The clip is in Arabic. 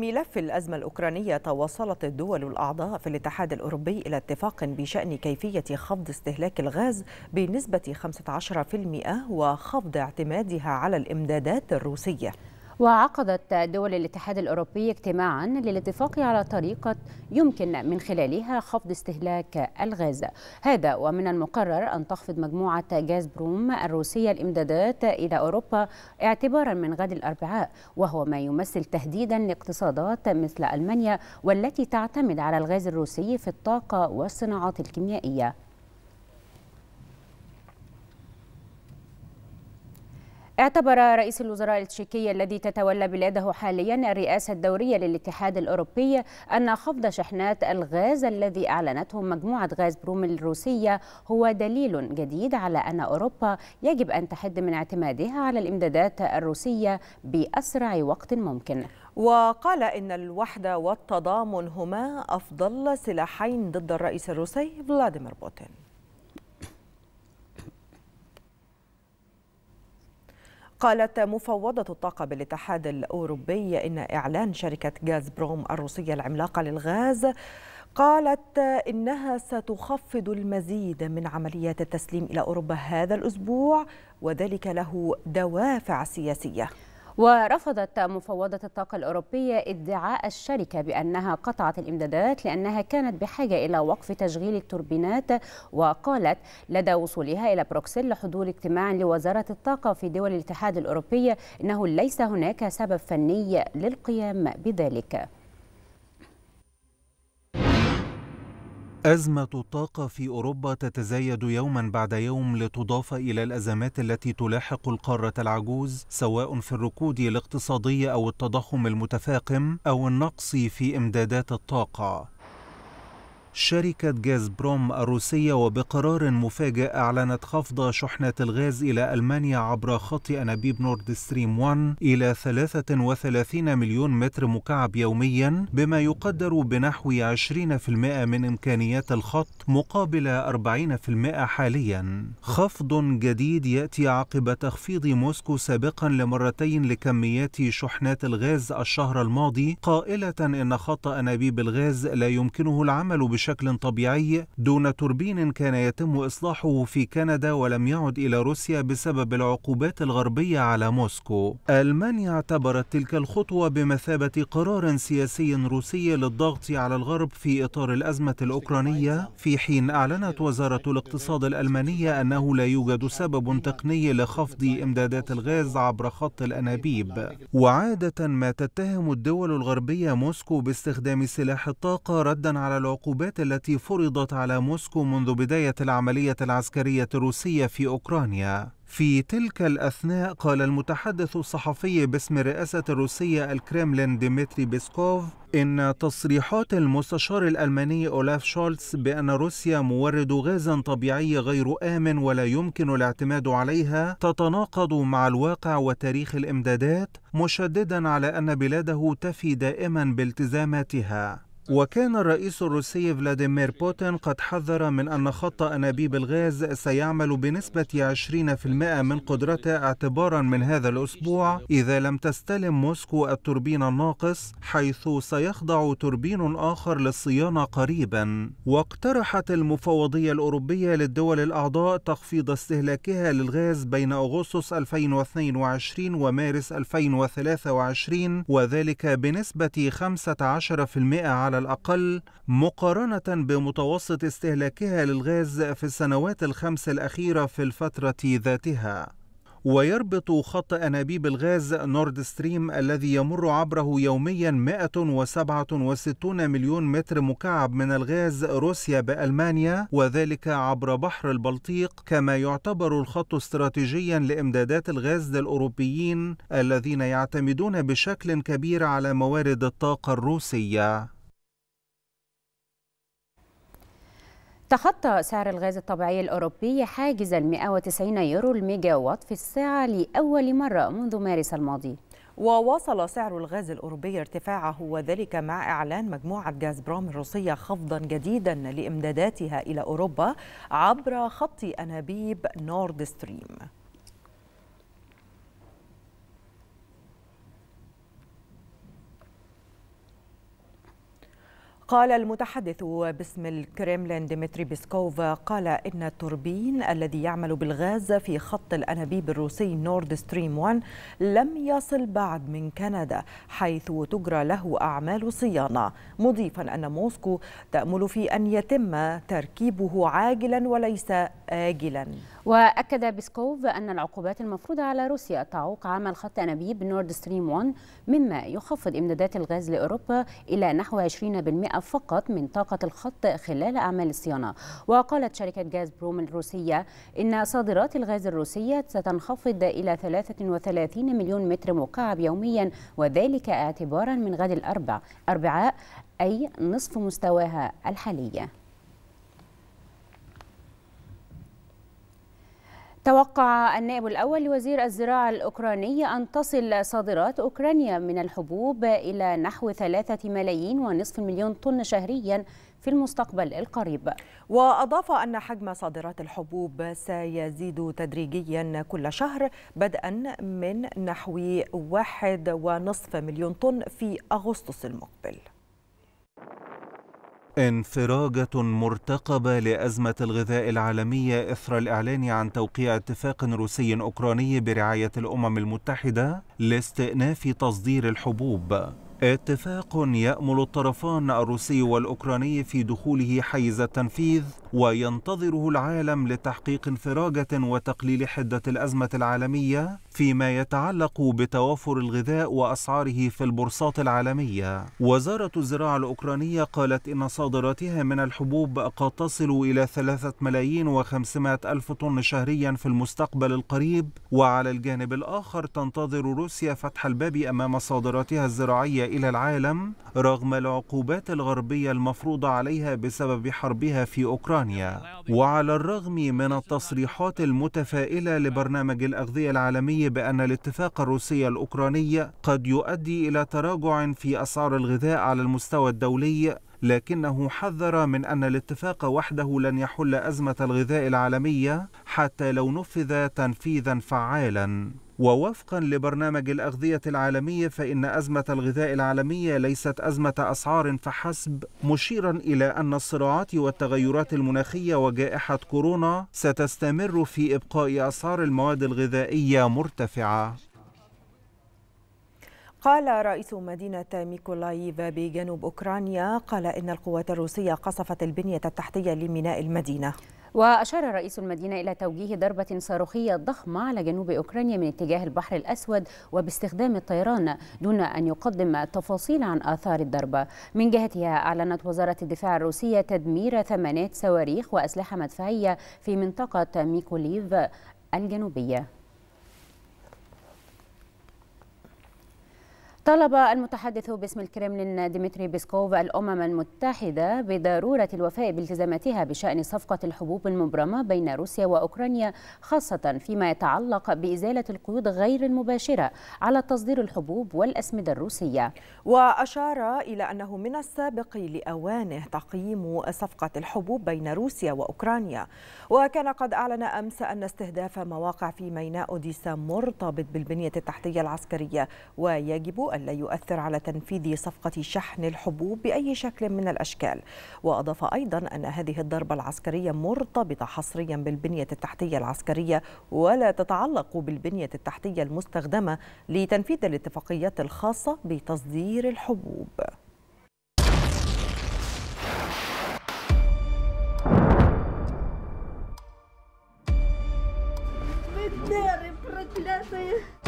ملف الأزمة الأوكرانية توصلت الدول الأعضاء في الاتحاد الأوروبي إلى اتفاق بشأن كيفية خفض استهلاك الغاز بنسبة 15% وخفض اعتمادها على الإمدادات الروسية. وعقدت دول الاتحاد الأوروبي اجتماعا للاتفاق على طريقة يمكن من خلالها خفض استهلاك الغاز. هذا ومن المقرر أن تخفض مجموعة غاز بروم الروسية الإمدادات إلى أوروبا اعتبارا من غد الأربعاء وهو ما يمثل تهديدا لاقتصادات مثل ألمانيا والتي تعتمد على الغاز الروسي في الطاقة والصناعات الكيميائية. اعتبر رئيس الوزراء التشيكي الذي تتولى بلاده حاليا الرئاسة الدورية للاتحاد الأوروبي أن خفض شحنات الغاز الذي أعلنته مجموعة غاز بروم الروسية هو دليل جديد على أن أوروبا يجب أن تحد من اعتمادها على الإمدادات الروسية بأسرع وقت ممكن. وقال إن الوحدة والتضامن هما أفضل سلاحين ضد الرئيس الروسي فلاديمير بوتين. قالت مفوضة الطاقة بالاتحاد الأوروبي إن إعلان شركة غاز بروم الروسية العملاقة للغاز قالت إنها ستخفض المزيد من عمليات التسليم إلى أوروبا هذا الأسبوع وذلك له دوافع سياسية. ورفضت مفوضة الطاقة الأوروبية ادعاء الشركة بأنها قطعت الإمدادات لأنها كانت بحاجة إلى وقف تشغيل التوربينات وقالت لدى وصولها إلى بروكسل لحضور اجتماع لوزارة الطاقة في دول الاتحاد الأوروبي إنه ليس هناك سبب فني للقيام بذلك. أزمة الطاقة في أوروبا تتزايد يوما بعد يوم لتضاف إلى الأزمات التي تلاحق القارة العجوز سواء في الركود الاقتصادي أو التضخم المتفاقم أو النقص في إمدادات الطاقة. شركة غاز بروم الروسية وبقرار مفاجئ أعلنت خفض شحنة الغاز إلى ألمانيا عبر خط أنابيب نورد ستريم 1 إلى 33 مليون متر مكعب يوميا بما يقدر بنحو 20% من إمكانيات الخط مقابل 40% حاليا. خفض جديد يأتي عقب تخفيض موسكو سابقا لمرتين لكميات شحنات الغاز الشهر الماضي قائلة إن خط أنابيب الغاز لا يمكنه العمل بشكل طبيعي دون توربين كان يتم إصلاحه في كندا ولم يعد إلى روسيا بسبب العقوبات الغربية على موسكو. ألمانيا اعتبرت تلك الخطوة بمثابة قرار سياسي روسي للضغط على الغرب في إطار الأزمة الأوكرانية. في حين أعلنت وزارة الاقتصاد الألمانية أنه لا يوجد سبب تقني لخفض إمدادات الغاز عبر خط الأنابيب. وعادة ما تتهم الدول الغربية موسكو باستخدام سلاح الطاقة ردا على العقوبات التي فرضت على موسكو منذ بداية العملية العسكرية الروسية في أوكرانيا. في تلك الأثناء قال المتحدث الصحفي باسم الرئاسة الروسية الكريملين ديمتري بيسكوف إن تصريحات المستشار الألماني أولاف شولتز بأن روسيا مورد غاز طبيعي غير آمن ولا يمكن الاعتماد عليها تتناقض مع الواقع وتاريخ الإمدادات مشددا على أن بلاده تفي دائما بالتزاماتها. وكان الرئيس الروسي فلاديمير بوتين قد حذر من أن خط أنابيب الغاز سيعمل بنسبة 20% من قدرته اعتبارا من هذا الأسبوع إذا لم تستلم موسكو التوربين الناقص حيث سيخضع توربين آخر للصيانة قريبا. واقترحت المفوضية الأوروبية للدول الأعضاء تخفيض استهلاكها للغاز بين أغسطس 2022 ومارس 2023 وذلك بنسبة 15% على الأقل مقارنة بمتوسط استهلاكها للغاز في السنوات الخمس الأخيرة في الفترة ذاتها. ويربط خط أنابيب الغاز نورد ستريم الذي يمر عبره يوميا 167 مليون متر مكعب من الغاز روسيا بألمانيا وذلك عبر بحر البلطيق كما يعتبر الخط استراتيجيا لإمدادات الغاز للأوروبيين الذين يعتمدون بشكل كبير على موارد الطاقة الروسية تخطى سعر الغاز الطبيعي الأوروبي حاجز ال 190 يورو الميجا وات في الساعة لأول مرة منذ مارس الماضي. وواصل سعر الغاز الأوروبي ارتفاعه وذلك مع إعلان مجموعة غاز بروم الروسية خفضا جديدا لإمداداتها إلى أوروبا عبر خط أنابيب نورد ستريم. قال المتحدث باسم الكريملين ديمتري بيسكوف قال إن التوربين الذي يعمل بالغاز في خط الأنابيب الروسي نورد ستريم 1 لم يصل بعد من كندا حيث تجرى له أعمال صيانة. مضيفا أن موسكو تأمل في أن يتم تركيبه عاجلا وليس آجلا. وأكد بيسكوف أن العقوبات المفروضة على روسيا تعوق عمل خط أنابيب نورد ستريم 1 مما يخفض إمدادات الغاز لأوروبا إلى نحو 20% فقط من طاقة الخط خلال أعمال الصيانة. وقالت شركة غاز بروم الروسية إن صادرات الغاز الروسية ستنخفض إلى 33 مليون متر مكعب يوميا وذلك اعتبارا من غد الأربع أربعاء أي نصف مستواها الحالي. توقع النائب الأول لوزير الزراعة الأوكراني أن تصل صادرات أوكرانيا من الحبوب إلى نحو ثلاثة ملايين ونصف مليون طن شهريا في المستقبل القريب. وأضاف أن حجم صادرات الحبوب سيزيد تدريجيا كل شهر بدءا من نحو واحد ونصف مليون طن في أغسطس المقبل. انفراجة مرتقبة لأزمة الغذاء العالمية إثر الإعلان عن توقيع اتفاق روسي أوكراني برعاية الأمم المتحدة لاستئناف تصدير الحبوب. اتفاق يأمل الطرفان الروسي والأوكراني في دخوله حيز التنفيذ وينتظره العالم لتحقيق انفراجة وتقليل حدة الأزمة العالمية فيما يتعلق بتوافر الغذاء وأسعاره في البورصات العالمية. وزارة الزراعة الأوكرانية قالت إن صادراتها من الحبوب قد تصل إلى ثلاثة ملايين وخمسمائة ألف طن شهريا في المستقبل القريب. وعلى الجانب الآخر تنتظر روسيا فتح الباب أمام صادراتها الزراعية إلى العالم رغم العقوبات الغربية المفروضة عليها بسبب حربها في أوكرانيا. وعلى الرغم من التصريحات المتفائلة لبرنامج الأغذية العالمي بأن الاتفاق الروسي الأوكراني قد يؤدي إلى تراجع في أسعار الغذاء على المستوى الدولي لكنه حذر من أن الاتفاق وحده لن يحل أزمة الغذاء العالمية حتى لو نفذ تنفيذا فعالا. ووفقا لبرنامج الأغذية العالمي فإن أزمة الغذاء العالمية ليست أزمة أسعار فحسب مشيرا إلى أن الصراعات والتغيرات المناخية وجائحة كورونا ستستمر في إبقاء أسعار المواد الغذائية مرتفعة. قال رئيس مدينة ميكولايف بجنوب أوكرانيا قال إن القوات الروسية قصفت البنية التحتية لميناء المدينة. وأشار رئيس المدينة إلى توجيه ضربة صاروخية ضخمة على جنوب أوكرانيا من اتجاه البحر الأسود وباستخدام الطيران دون أن يقدم تفاصيل عن آثار الضربة من جهتها أعلنت وزارة الدفاع الروسية تدمير ثمانية صواريخ وأسلحة مدفعية في منطقة ميكولايف الجنوبية. طلب المتحدث باسم الكرملين ديمتري بيسكوف الأمم المتحدة بضرورة الوفاء بالتزاماتها بشأن صفقة الحبوب المبرمة بين روسيا وأوكرانيا خاصة فيما يتعلق بإزالة القيود غير المباشرة على تصدير الحبوب والأسمدة الروسية. وأشار إلى أنه من السابق لأوانه تقييم صفقة الحبوب بين روسيا وأوكرانيا. وكان قد أعلن أمس أن استهداف مواقع في ميناء أوديسا مرتبط بالبنية التحتية العسكرية ويجب ألا يؤثر على تنفيذ صفقة شحن الحبوب بأي شكل من الأشكال وأضاف أيضا أن هذه الضربة العسكرية مرتبطة حصريا بالبنية التحتية العسكرية ولا تتعلق بالبنية التحتية المستخدمة لتنفيذ الاتفاقيات الخاصة بتصدير الحبوب Бандеры проклятые!